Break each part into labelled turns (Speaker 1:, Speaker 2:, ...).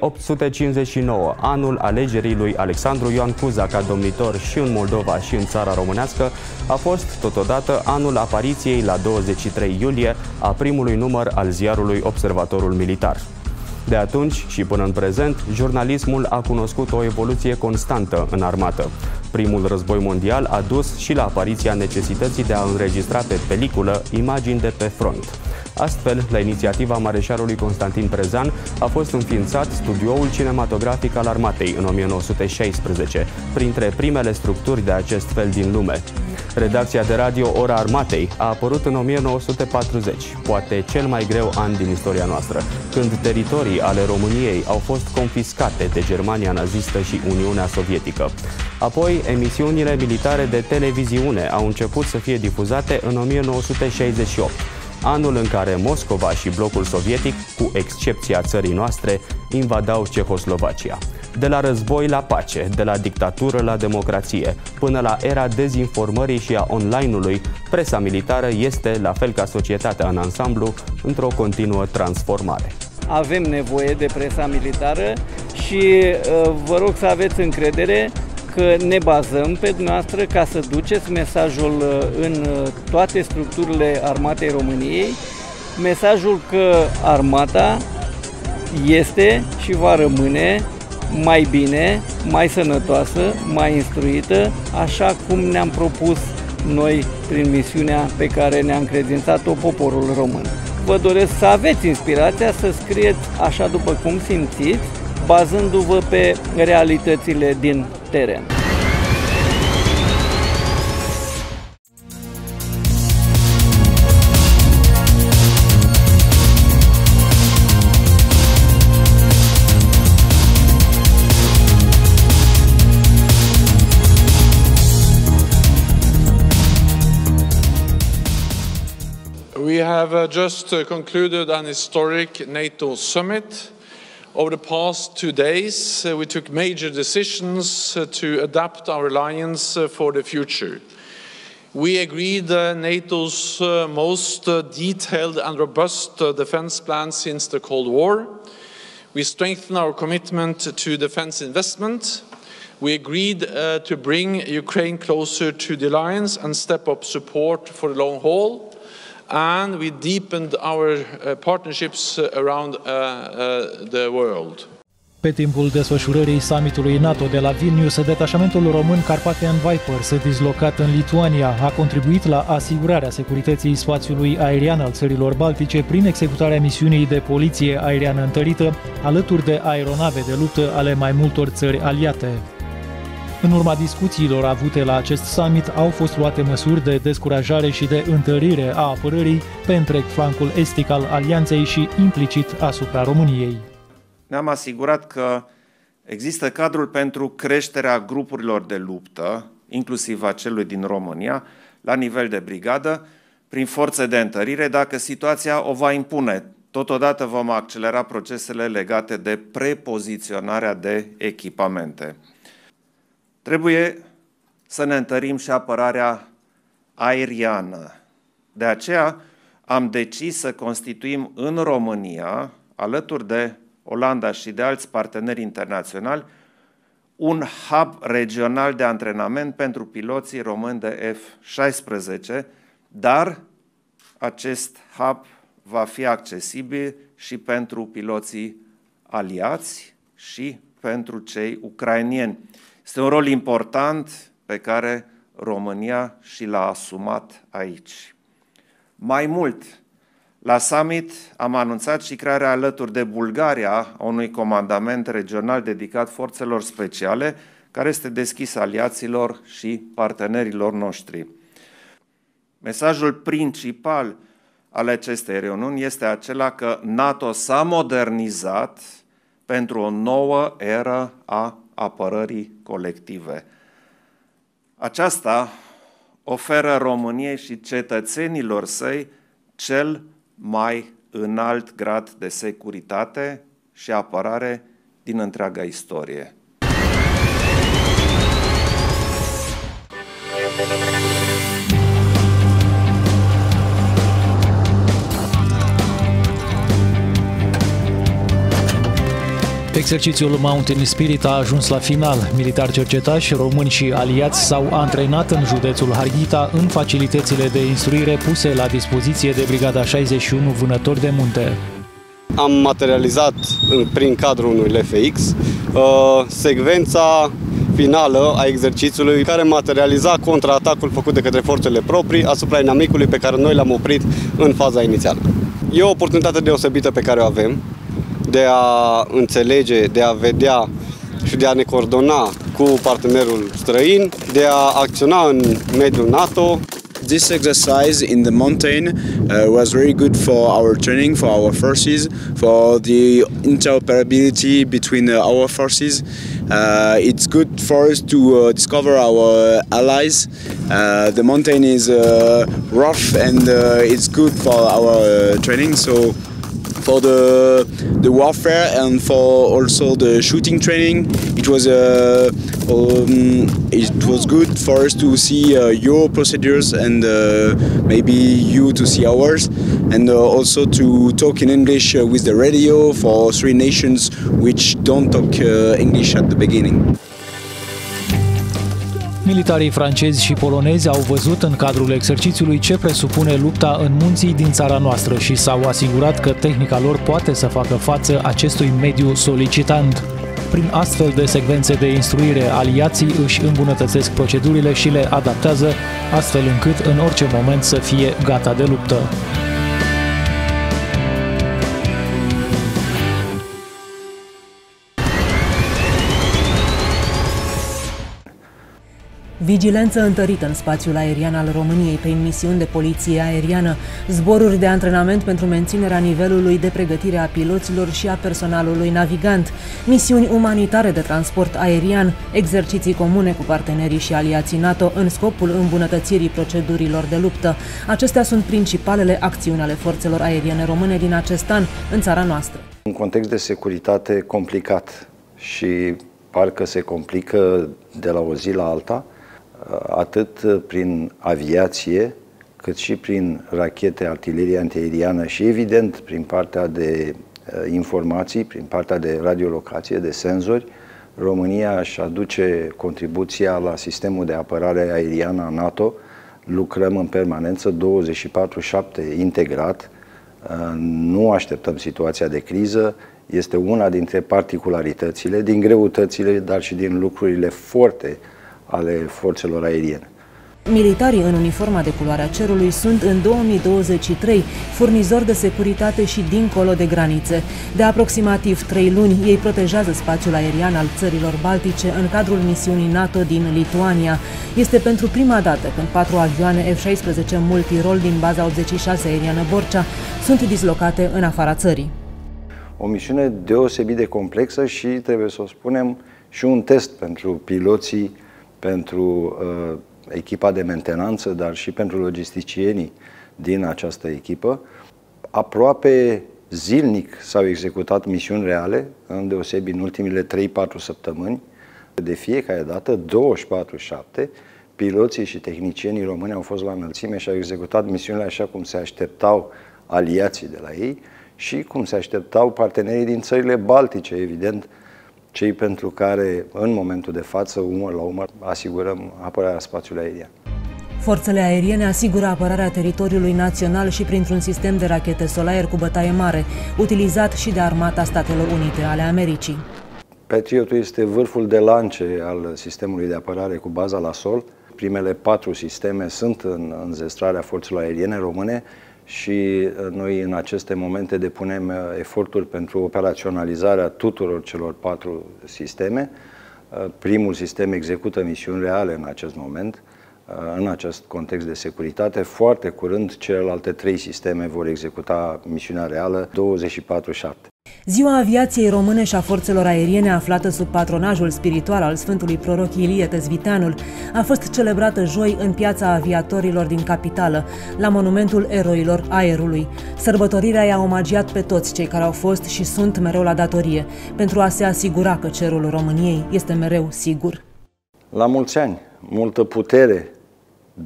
Speaker 1: 1859, anul alegerii lui Alexandru Ioan Cuza ca domnitor și în Moldova și în țara românească, a fost totodată anul apariției la 23 iulie a primului număr al ziarului Observatorul Militar. De atunci și până în prezent, jurnalismul a cunoscut o evoluție constantă în armată. Primul război mondial a dus și la apariția necesității de a înregistra pe peliculă imagini de pe front. Astfel, la inițiativa mareșarului Constantin Prezan a fost înființat studioul cinematografic al armatei în 1916, printre primele structuri de acest fel din lume. Redacția de radio Ora Armatei a apărut în 1940, poate cel mai greu an din istoria noastră, când teritorii ale României au fost confiscate de Germania nazistă și Uniunea Sovietică. Apoi, emisiunile militare de televiziune au început să fie difuzate în 1968 anul în care Moscova și blocul sovietic, cu excepția țării noastre, invadau Cehoslovacia. De la război la pace, de la dictatură la democrație, până la era dezinformării și a online-ului, presa militară este, la fel ca societatea în ansamblu, într-o continuă transformare.
Speaker 2: Avem nevoie de presa militară și uh, vă rog să aveți încredere că ne bazăm pe dumneavoastră ca să duceți mesajul uh, în uh, toate structurile Armatei României, mesajul că armata este și va rămâne mai bine, mai sănătoasă, mai instruită, așa cum ne-am propus noi prin misiunea pe care ne-a încredințat-o poporul român. Vă doresc să aveți inspirația să scrieți așa după cum simțiți, bazându-vă pe realitățile din teren.
Speaker 3: We have uh, just uh, concluded an historic NATO summit. Over the past two days, uh, we took major decisions uh, to adapt our alliance uh, for the future. We agreed uh, NATO's most detailed and robust defense plan since the Cold War. We strengthened our commitment to defense investment. We agreed to bring Ukraine closer to the alliance and step up support for the long haul and we deepened our uh, partnerships uh, around uh, the world.
Speaker 4: Pe timpul desfășurării summitului NATO de la Vilnius, detașamentul român Carpathian Vipers, dislocat în Lituania, a contribuit la asigurarea securității spațiului aerian al țărilor baltice prin executarea misiunii de poliție aeriană întărită, alături de aeronave de luptă ale mai multor țări aliate. În urma discuțiilor avute la acest summit au fost luate măsuri de descurajare și de întărire a apărării pe întreg flancul estic al alianței și implicit asupra României.
Speaker 5: Ne-am asigurat că există cadrul pentru creșterea grupurilor de luptă, inclusiv a celui din România, la nivel de brigadă, prin forțe de întărire, dacă situația o va impune. Totodată vom accelera procesele legate de prepoziționarea de echipamente. Trebuie să ne întărim și apărarea aeriană. De aceea am decis să constituim în România, alături de Olanda și de alți parteneri internaționali, un hub regional de antrenament pentru piloții români de F-16, dar acest hub va fi accesibil și pentru piloții aliați și pentru cei ucrainieni. Este un rol important pe care România și l-a asumat aici. Mai mult, la summit am anunțat și crearea alături de Bulgaria a unui comandament regional dedicat forțelor speciale, care este deschis aliaților și partenerilor noștri. Mesajul principal al acestei reuniuni este acela că NATO s-a modernizat pentru o nouă eră a apărării colective. Aceasta oferă României și cetățenilor săi cel mai înalt grad de securitate și apărare din întreaga istorie.
Speaker 4: Exercițiul Mountain Spirit a ajuns la final. Militari cercetași, români și aliați s-au antrenat în județul Harghita în facilitățile de instruire puse la dispoziție de Brigada 61 Vânători de Munte.
Speaker 6: Am materializat prin cadrul unui LFX uh, secvența finală a exercițiului care materializa contraatacul făcut de către forțele proprii asupra inamicului pe care noi l-am oprit în faza inițială. E o oportunitate deosebită pe care o avem de a înțelege, de a vedea și de a ne coordona cu partenerul străin, de a acționa în mediul NATO.
Speaker 7: This exercise in the mountain uh, was very good for our training, for our forces, for the interoperability between uh, our forces. Uh, it's good for us to uh, discover our allies. Uh, the mountain is uh, rough and it's good for our training, so for the the warfare and for also the shooting training. It was uh, um, it was good for us to see uh, your procedures and uh, maybe you to see ours, and uh, also to talk in English uh, with the radio for three nations which don't talk uh, English at the beginning.
Speaker 4: Militarii francezi și polonezi au văzut în cadrul exercițiului ce presupune lupta în munții din țara noastră și s-au asigurat că tehnica lor poate să facă față acestui mediu solicitant. Prin astfel de secvențe de instruire, aliații își îmbunătățesc procedurile și le adaptează, astfel încât în orice moment să fie gata de luptă.
Speaker 8: Vigilență întărită în spațiul aerian al României prin misiuni de poliție aeriană, zboruri de antrenament pentru menținerea nivelului de pregătire a piloților și a personalului navigant, misiuni umanitare de transport aerian, exerciții comune cu partenerii și aliații NATO în scopul îmbunătățirii procedurilor de luptă. Acestea sunt principalele acțiuni ale forțelor aeriene române din acest an în țara noastră.
Speaker 9: Un context de securitate complicat și parcă se complică de la o zi la alta, atât prin aviație, cât și prin rachete, artilerie antiaeriană și, evident, prin partea de uh, informații, prin partea de radiolocație, de senzori, România își aduce contribuția la sistemul de apărare aeriană a NATO. Lucrăm în permanență 24-7 integrat. Uh, nu așteptăm situația de criză. Este una dintre particularitățile, din greutățile, dar și din lucrurile foarte ale forțelor aeriene.
Speaker 8: Militarii în uniforma de culoarea cerului sunt în 2023 furnizori de securitate și dincolo de granițe. De aproximativ trei luni, ei protejează spațiul aerian al țărilor baltice în cadrul misiunii NATO din Lituania. Este pentru prima dată când patru avioane F-16 multirol din baza 86 aeriană Borcea sunt dislocate în afara țării.
Speaker 9: O misiune deosebit de complexă și, trebuie să o spunem, și un test pentru piloții pentru uh, echipa de mentenanță, dar și pentru logisticienii din această echipă. Aproape zilnic s-au executat misiuni reale, în deosebi în ultimile 3-4 săptămâni. De fiecare dată, 24-7, piloții și tehnicienii români au fost la înălțime și au executat misiunile așa cum se așteptau aliații de la ei și cum se așteptau partenerii din țările baltice, evident, cei pentru care, în momentul de față, umăr la umăr, asigurăm apărarea spațiului aerian.
Speaker 8: Forțele aeriene asigură apărarea teritoriului național și printr-un sistem de rachete Solair cu bătaie mare, utilizat și de Armata Statelor Unite ale Americii.
Speaker 9: Patriotul este vârful de lance al sistemului de apărare cu baza la sol. Primele patru sisteme sunt în înzestrarea forțelor aeriene române și uh, noi în aceste momente depunem uh, eforturi pentru operaționalizarea tuturor celor patru sisteme. Uh, primul sistem execută misiuni reale în acest moment, în acest context de securitate. Foarte curând, celelalte trei sisteme vor executa misiunea reală 24-7.
Speaker 8: Ziua aviației române și a forțelor aeriene aflată sub patronajul spiritual al Sfântului Proroc Ilie Tezviteanul a fost celebrată joi în piața aviatorilor din capitală, la monumentul eroilor aerului. Sărbătorirea i-a omagiat pe toți cei care au fost și sunt mereu la datorie, pentru a se asigura că cerul României este mereu sigur.
Speaker 9: La mulți ani, multă putere,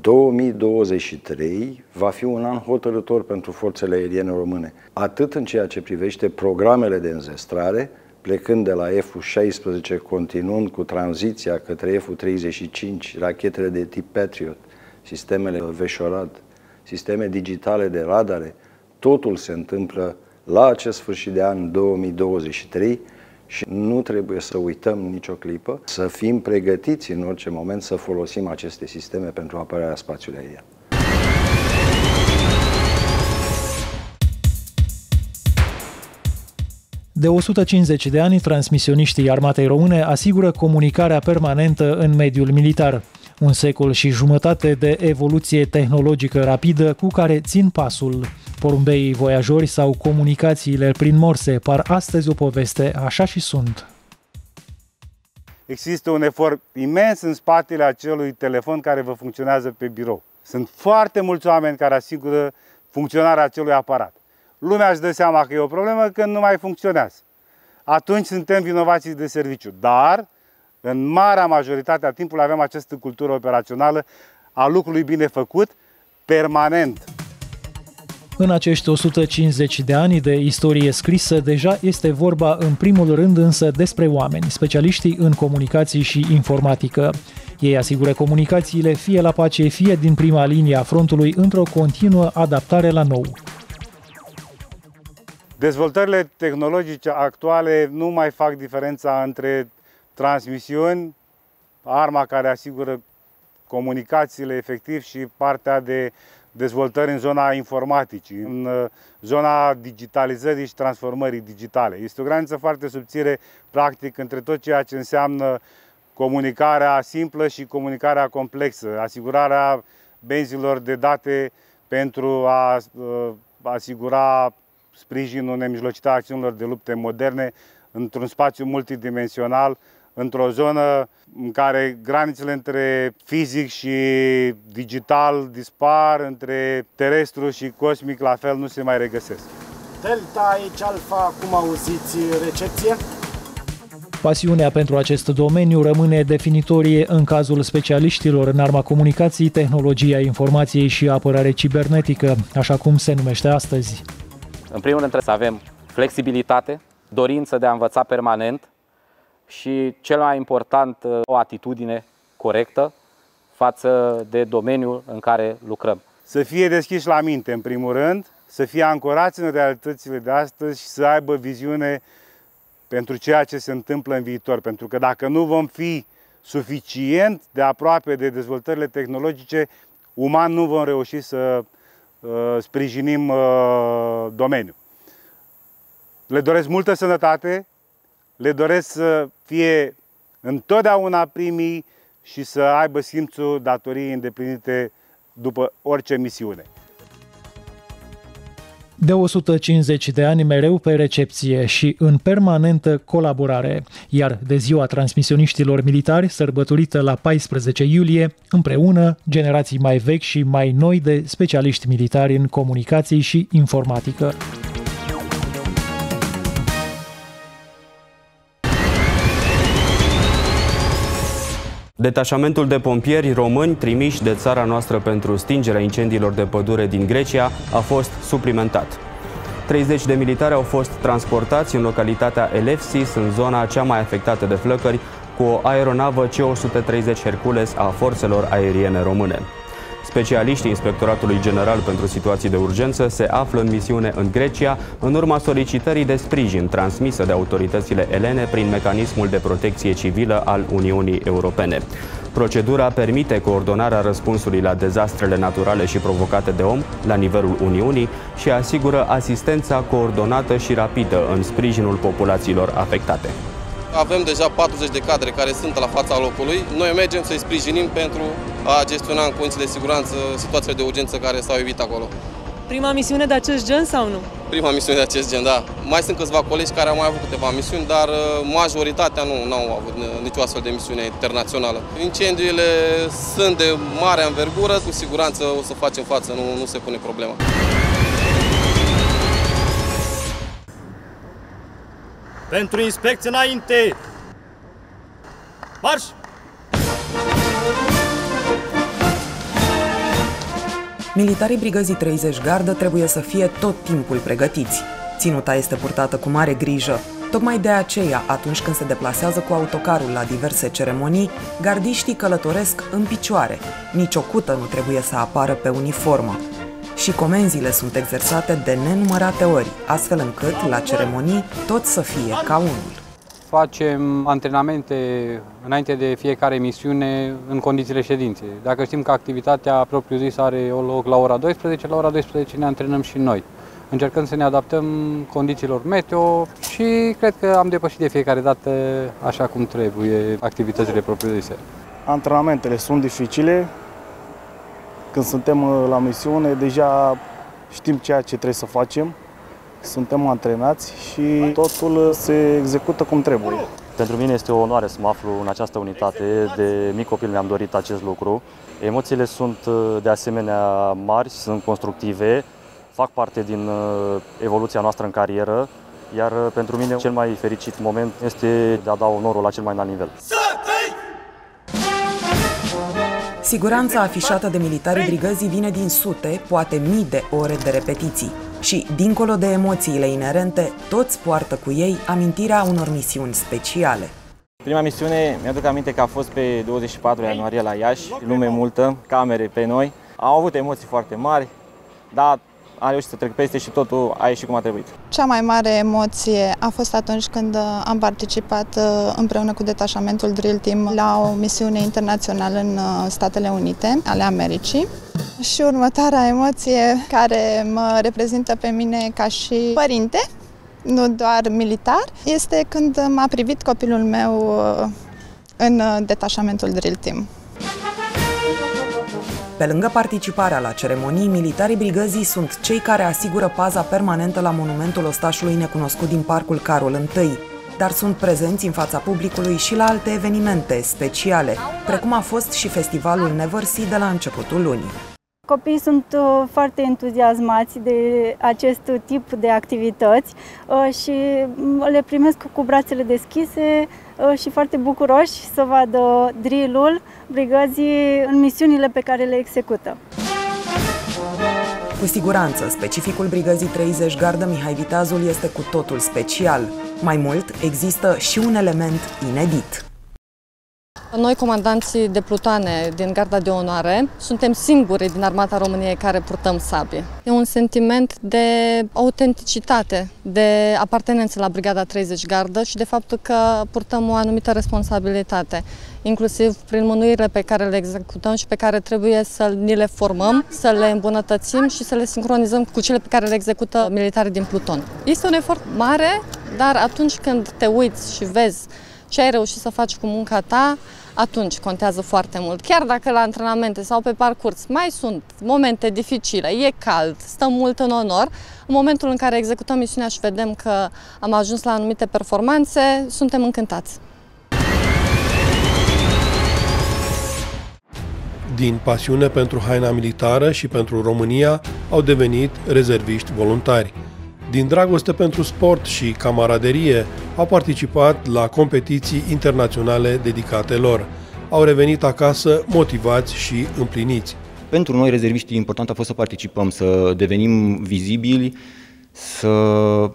Speaker 9: 2023 va fi un an hotărător pentru forțele aeriene române, atât în ceea ce privește programele de înzestrare, plecând de la F-16, continuând cu tranziția către F-35, rachetele de tip Patriot, sistemele Veșorad, sisteme digitale de radare, totul se întâmplă la acest sfârșit de an 2023 și nu trebuie să uităm nicio clipă, să fim pregătiți în orice moment să folosim aceste sisteme pentru apărarea spațiului aerian.
Speaker 4: De 150 de ani, transmisioniștii armatei române asigură comunicarea permanentă în mediul militar. Un secol și jumătate de evoluție tehnologică rapidă cu care țin pasul. Porumbeii voiajori sau comunicațiile prin morse par astăzi o poveste, așa și sunt.
Speaker 10: Există un efort imens în spatele acelui telefon care vă funcționează pe birou. Sunt foarte mulți oameni care asigură funcționarea acelui aparat. Lumea își dă seama că e o problemă când nu mai funcționează. Atunci suntem vinovații de serviciu. Dar, în marea majoritate a timpului, avem această cultură operațională a lucrului bine făcut, permanent.
Speaker 4: În acești 150 de ani de istorie scrisă, deja este vorba în primul rând însă despre oameni, specialiștii în comunicații și informatică. Ei asigură comunicațiile fie la pace, fie din prima linie a frontului într-o continuă adaptare la nou.
Speaker 10: Dezvoltările tehnologice actuale nu mai fac diferența între transmisiuni, arma care asigură comunicațiile efectiv și partea de dezvoltări în zona informaticii, în uh, zona digitalizării și transformării digitale. Este o graniță foarte subțire, practic, între tot ceea ce înseamnă comunicarea simplă și comunicarea complexă, asigurarea benzilor de date pentru a uh, asigura sprijinul nemijlocit a acțiunilor de lupte moderne într-un spațiu multidimensional, într-o zonă în care granițele între fizic și digital dispar, între terestru și cosmic la fel nu se mai regăsesc.
Speaker 11: Delta, aici Alfa, cum auziți recepție?
Speaker 4: Pasiunea pentru acest domeniu rămâne definitorie în cazul specialiștilor în arma comunicației, tehnologia informației și apărare cibernetică, așa cum se numește astăzi.
Speaker 12: În primul rând trebuie să avem flexibilitate, dorință de a învăța permanent și cel mai important o atitudine corectă față de domeniul în care lucrăm.
Speaker 10: Să fie deschiși la minte, în primul rând, să fie ancorați în realitățile de astăzi și să aibă viziune pentru ceea ce se întâmplă în viitor. Pentru că dacă nu vom fi suficient de aproape de dezvoltările tehnologice, uman nu vom reuși să uh, sprijinim uh, domeniul. Le doresc multă sănătate, le doresc să fie întotdeauna primii și să aibă simțul datoriei îndeplinite după orice misiune.
Speaker 4: De 150 de ani mereu pe recepție și în permanentă colaborare, iar de ziua transmisioniștilor militari, sărbătorită la 14 iulie, împreună generații mai vechi și mai noi de specialiști militari în comunicații și informatică.
Speaker 1: Detașamentul de pompieri români trimiși de țara noastră pentru stingerea incendiilor de pădure din Grecia a fost suplimentat. 30 de militari au fost transportați în localitatea Elefsis, în zona cea mai afectată de flăcări, cu o aeronavă C-130 Hercules a forțelor aeriene române. Specialiștii Inspectoratului General pentru Situații de Urgență se află în misiune în Grecia în urma solicitării de sprijin transmisă de autoritățile elene prin mecanismul de protecție civilă al Uniunii Europene. Procedura permite coordonarea răspunsului la dezastrele naturale și provocate de om la nivelul Uniunii și asigură asistența coordonată și rapidă în sprijinul populațiilor afectate.
Speaker 13: Avem deja 40 de cadre care sunt la fața locului. Noi mergem să-i sprijinim pentru a gestiona în condiții de siguranță situațiile de urgență care s-au evit acolo.
Speaker 14: Prima misiune de acest gen sau nu?
Speaker 13: Prima misiune de acest gen, da. Mai sunt câțiva colegi care au mai avut câteva misiuni, dar uh, majoritatea nu au avut uh, nicio astfel de misiune internațională. Incendiile sunt de mare învergură, cu siguranță o să facem față, nu, nu se pune problema.
Speaker 11: Pentru inspecție înainte! Marș!
Speaker 15: Militarii brigăzii 30 gardă trebuie să fie tot timpul pregătiți. Ținuta este purtată cu mare grijă. Tocmai de aceea, atunci când se deplasează cu autocarul la diverse ceremonii, gardiștii călătoresc în picioare. Nici o cută nu trebuie să apară pe uniformă. Și comenzile sunt exersate de nenumărate ori, astfel încât, la ceremonii, tot să fie ca unul.
Speaker 16: Facem antrenamente înainte de fiecare misiune în condițiile ședinței. Dacă știm că activitatea propriu-zisă are o loc la ora 12, la ora 12 ne antrenăm și noi încercăm să ne adaptăm condițiilor meteo și cred că am depășit de fiecare dată așa cum trebuie activitățile propriu-zise.
Speaker 10: Antrenamentele sunt dificile. Când suntem uh, la misiune, deja știm ceea ce trebuie să facem, suntem antrenați și totul se execută cum trebuie.
Speaker 17: Pentru mine este o onoare să mă aflu în această unitate. De mic copil mi-am dorit acest lucru. Emoțiile sunt uh, de asemenea mari, sunt constructive fac parte din uh, evoluția noastră în carieră, iar uh, pentru mine cel mai fericit moment este de a da onorul la cel mai înalt nivel.
Speaker 15: Siguranța afișată de militarii brigăzii vine din sute, poate mii de ore de repetiții. Și, dincolo de emoțiile inerente, toți poartă cu ei amintirea unor misiuni speciale.
Speaker 18: Prima misiune, mi-aduc aminte că a fost pe 24 ianuarie la Iași, lume multă, camere pe noi. Am avut emoții foarte mari, dar a reușit să trec peste și totul a ieșit cum a trebuit.
Speaker 19: Cea mai mare emoție a fost atunci când uh, am participat uh, împreună cu detașamentul Drill Team la o misiune internațională în uh, Statele Unite ale Americii. Și următoarea emoție care mă reprezintă pe mine ca și părinte, nu doar militar, este când m-a privit copilul meu în detașamentul Drill Team.
Speaker 15: Pe lângă participarea la ceremonii, militarii brigăzii sunt cei care asigură paza permanentă la monumentul ostașului necunoscut din Parcul Carol I, dar sunt prezenți în fața publicului și la alte evenimente speciale, precum a fost și festivalul Never See de la începutul lunii.
Speaker 20: Copiii sunt uh, foarte entuziasmați de acest tip de activități uh, și mm, le primesc cu brațele deschise uh, și foarte bucuroși să vadă drill-ul brigăzii în misiunile pe care le execută.
Speaker 15: Cu siguranță, specificul brigăzii 30 Gardă Mihai Vitazul este cu totul special. Mai mult, există și un element inedit.
Speaker 21: Noi, comandanții de plutoane din Garda de Onoare, suntem singuri din Armata României care purtăm sabie. E un sentiment de autenticitate, de apartenență la Brigada 30 Gardă și de faptul că purtăm o anumită responsabilitate, inclusiv prin mânuirile pe care le executăm și pe care trebuie să ni le formăm, să le îmbunătățim și să le sincronizăm cu cele pe care le execută militarii din pluton. Este un efort mare, dar atunci când te uiți și vezi ce ai reușit să faci cu munca ta, atunci contează foarte mult. Chiar dacă la antrenamente sau pe parcurs mai sunt momente dificile, e cald, stăm mult în onor, în momentul în care executăm misiunea și vedem că am ajuns la anumite performanțe, suntem încântați.
Speaker 22: Din pasiune pentru haina militară și pentru România au devenit rezerviști voluntari din dragoste pentru sport și camaraderie, au participat la competiții internaționale dedicate lor. Au revenit acasă motivați și împliniți.
Speaker 23: Pentru noi, rezerviștii, important a fost să participăm, să devenim vizibili, să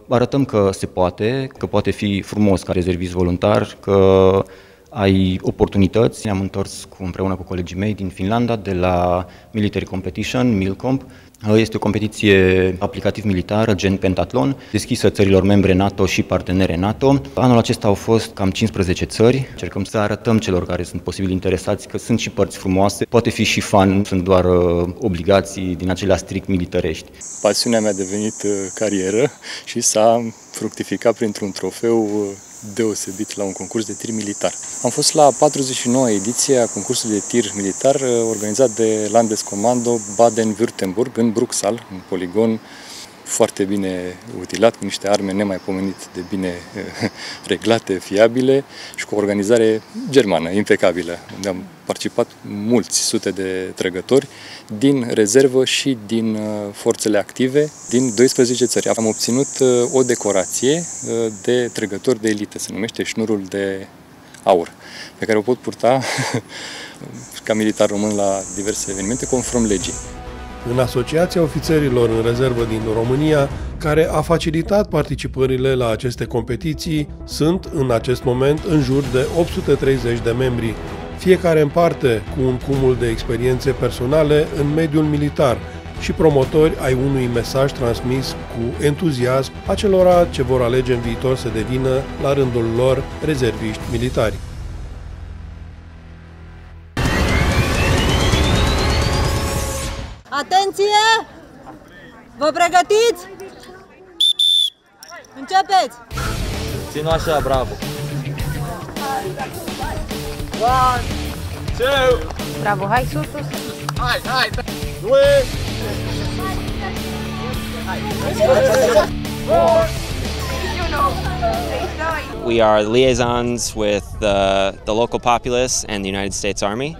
Speaker 23: arătăm că se poate, că poate fi frumos ca rezervist voluntar, că ai oportunități. Ne-am întors cu, împreună cu colegii mei din Finlanda, de la Military Competition, MILCOMP, este o competiție aplicativ-militară, gen pentatlon, deschisă țărilor membre NATO și partenere NATO. Anul acesta au fost cam 15 țări. Încercăm să arătăm celor care sunt posibil interesați că sunt și părți frumoase, poate fi și fan, nu sunt doar uh, obligații din acelea strict militărești.
Speaker 24: Pasiunea mea a devenit uh, carieră și s-a fructificat printr-un trofeu uh, deosebit la un concurs de tir militar. Am fost la 49 ediție a concursului de tir militar uh, organizat de Landeskommando Baden-Württemberg în Bruxelles, un poligon foarte bine utilat, cu niște arme nemaipomenit de bine eh, reglate, fiabile și cu o organizare germană, impecabilă, unde am participat mulți sute de trăgători din rezervă și din eh, forțele active din 12 țări. Am obținut eh, o decorație de trăgători de elită, se numește șnurul de aur, pe care o pot purta ca militar român la diverse evenimente conform legii.
Speaker 22: În Asociația Ofițerilor în Rezervă din România care a facilitat participările la aceste competiții, sunt în acest moment în jur de 830 de membri, fiecare în parte cu un cumul de experiențe personale în mediul militar și promotori ai unui mesaj transmis cu entuziasm acelora ce vor alege în viitor să devină, la rândul lor, rezerviști militari.
Speaker 25: Atenție! Vă pregătiți? Începeți!
Speaker 26: Ținu așa, bravo!
Speaker 25: One,
Speaker 26: two!
Speaker 25: Bravo, hai sus, sus!
Speaker 26: Hai, hai!
Speaker 25: Doi!
Speaker 27: We are liaisons with the, the local populace and the United States Army.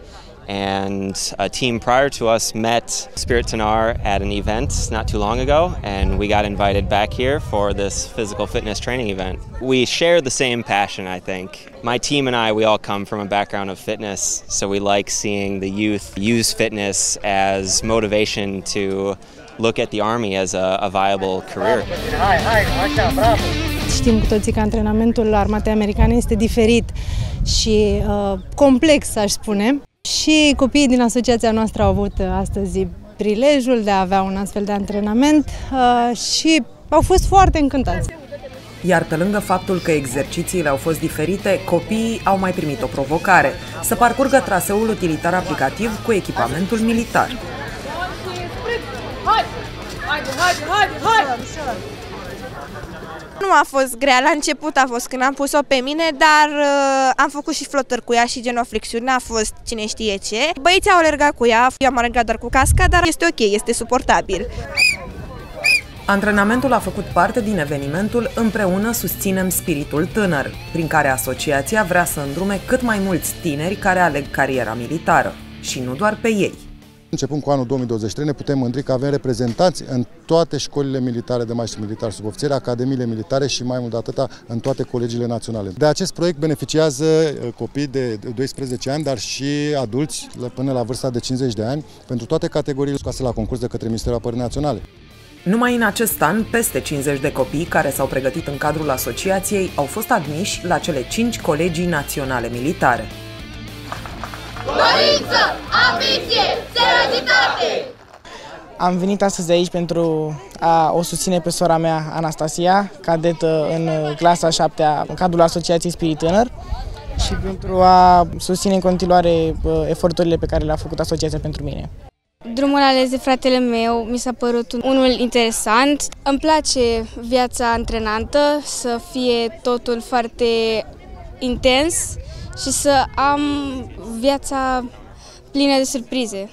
Speaker 27: And a team prior to us met Spirit Tanar at an event not too long ago, and we got invited back here for this physical fitness training event. We share the same passion, I think. My team and I, we all come from a background of fitness, so we like seeing the youth use fitness as motivation to look at the Army as a, a viable career.
Speaker 28: Știm cu toții că antrenamentul armatei americane este diferit și uh, complex, aș spune. Și copiii din asociația noastră au avut uh, astăzi prilejul de a avea un astfel de antrenament uh, și au fost foarte încântați.
Speaker 15: Iar pe lângă faptul că exercițiile au fost diferite, copiii au mai primit o provocare, să parcurgă traseul utilitar aplicativ cu echipamentul militar. Hai! Hai, hai, hai,
Speaker 29: hai! Nu a fost grea, la început a fost când am pus-o pe mine, dar uh, am făcut și flotări cu ea și genoflexiuni, n-a fost cine știe ce. Băieții au alergat cu ea, eu am alergat doar cu casca, dar este ok, este suportabil.
Speaker 15: Antrenamentul a făcut parte din evenimentul Împreună susținem spiritul tânăr, prin care asociația vrea să îndrume cât mai mulți tineri care aleg cariera militară, și nu doar pe ei.
Speaker 30: Începând cu anul 2023 ne putem mândri că avem reprezentanți în toate școlile militare de maestri militari subofițeri, academiile militare și mai mult de atâta în toate colegiile naționale. De acest proiect beneficiază uh, copii de 12 ani, dar și adulți până la vârsta de 50 de ani, pentru toate categoriile scoase la concurs de către Ministerul Apărării Naționale.
Speaker 15: Numai în acest an, peste 50 de copii care s-au pregătit în cadrul asociației au fost admiși la cele 5 colegii naționale militare.
Speaker 31: Dorință, ambiție, seriozitate!
Speaker 32: Am venit astăzi aici pentru a o susține pe sora mea, Anastasia, cadetă în clasa 7 în cadrul Asociației Spirit Tânăr și pentru a susține în continuare eforturile pe care le-a făcut asociația pentru mine.
Speaker 33: Drumul ales de fratele meu mi s-a părut unul interesant. Îmi place viața antrenantă, să fie totul foarte intens și să am viața plină de surprize.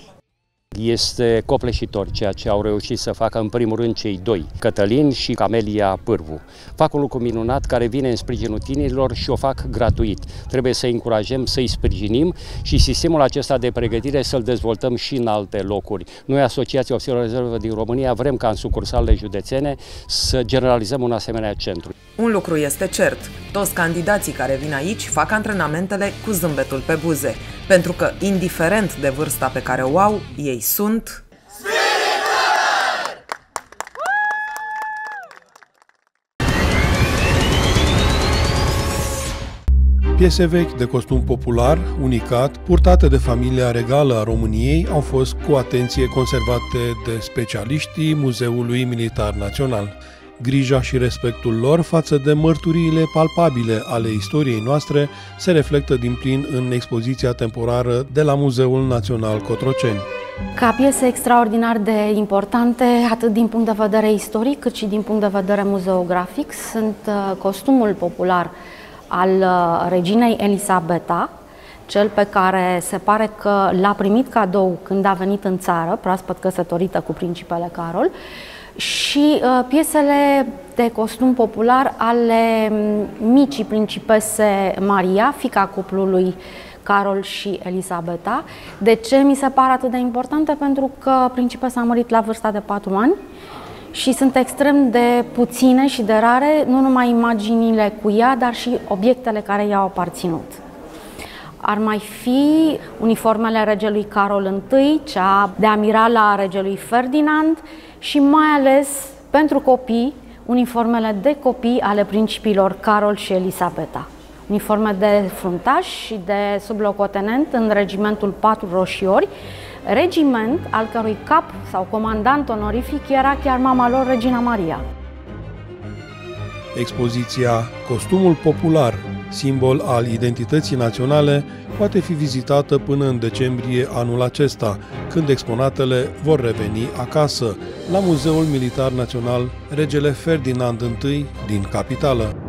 Speaker 34: Este copleșitor ceea ce au reușit să facă în primul rând cei doi, Cătălin și Camelia Pârvu. Fac un lucru minunat care vine în sprijinul tinerilor și o fac gratuit. Trebuie să-i încurajăm, să-i sprijinim și sistemul acesta de pregătire să-l dezvoltăm și în alte locuri. Noi, Asociația Ofițerilor Rezervă din România, vrem ca în sucursalele județene să generalizăm un asemenea centru.
Speaker 15: Un lucru este cert, toți candidații care vin aici fac antrenamentele cu zâmbetul pe buze, pentru că, indiferent de vârsta pe care o au, ei sunt...
Speaker 22: Piese vechi de costum popular, unicat, purtate de familia regală a României, au fost cu atenție conservate de specialiștii Muzeului Militar Național grija și respectul lor față de mărturiile palpabile ale istoriei noastre se reflectă din plin în expoziția temporară de la Muzeul Național Cotroceni.
Speaker 35: Ca piese extraordinar de importante, atât din punct de vedere istoric, cât și din punct de vedere muzeografic, sunt uh, costumul popular al uh, reginei Elisabeta, cel pe care se pare că l-a primit cadou când a venit în țară, proaspăt căsătorită cu principele Carol, și uh, piesele de costum popular ale mm, micii principese Maria, fica cuplului Carol și Elisabeta. De ce mi se pare atât de importante? Pentru că principesa a murit la vârsta de 4 ani și sunt extrem de puține și de rare, nu numai imaginile cu ea, dar și obiectele care i-au aparținut. Ar mai fi uniformele regelui Carol I, cea de amiral a regelui Ferdinand, și mai ales pentru copii, uniformele de copii ale principilor Carol și Elisabeta. Uniforme de fruntaș și de sublocotenent în regimentul 4 Roșiori, regiment al cărui cap sau comandant onorific era chiar mama lor, Regina Maria.
Speaker 22: Expoziția Costumul Popular, simbol al identității naționale, poate fi vizitată până în decembrie anul acesta, când exponatele vor reveni acasă, la Muzeul Militar Național Regele Ferdinand I din capitală.